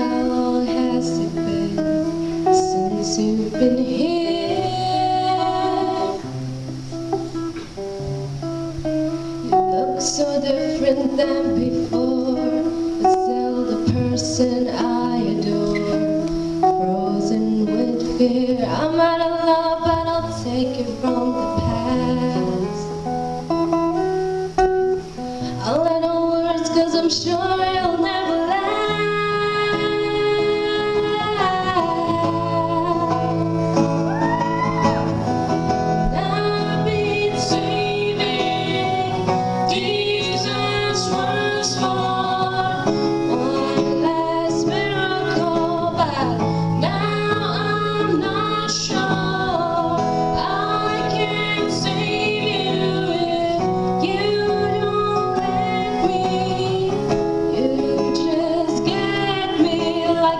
how long has it been since you've been here? You look so different than before, still the person I adore. Frozen with fear, I'm out of love, but I'll take it from the past. I'll let no words, cause I'm sure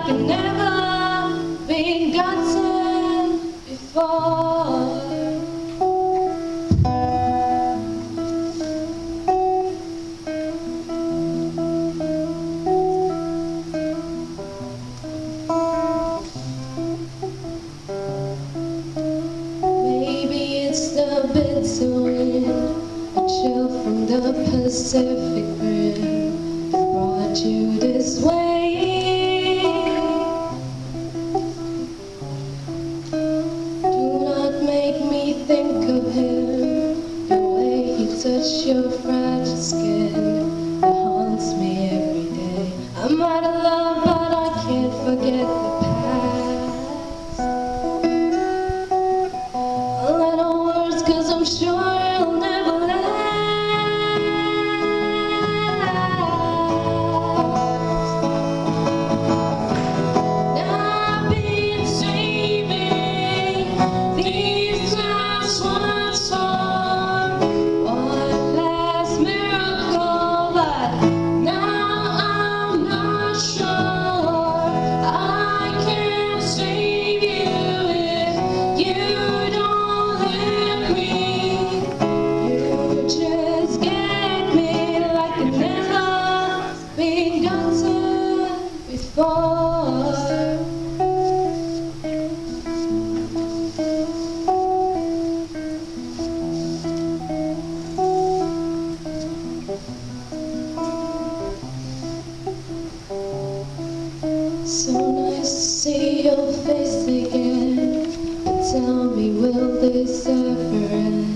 I've never been gotten before. Maybe it's the bitter wind, a chill from the Pacific Rim brought you this way. Touched your fragile skin that haunts me every day. I'm out of love, but I can't forget So nice to see your face again. But tell me, will this ever end?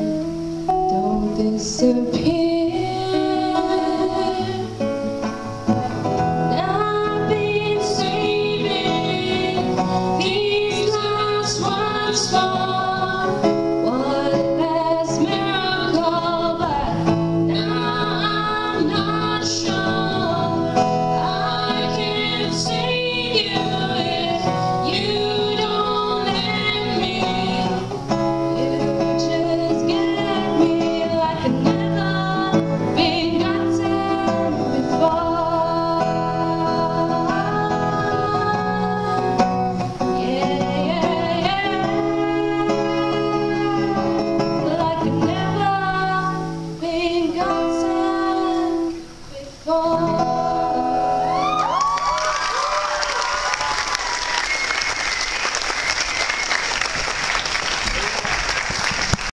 Don't disappear. Oh.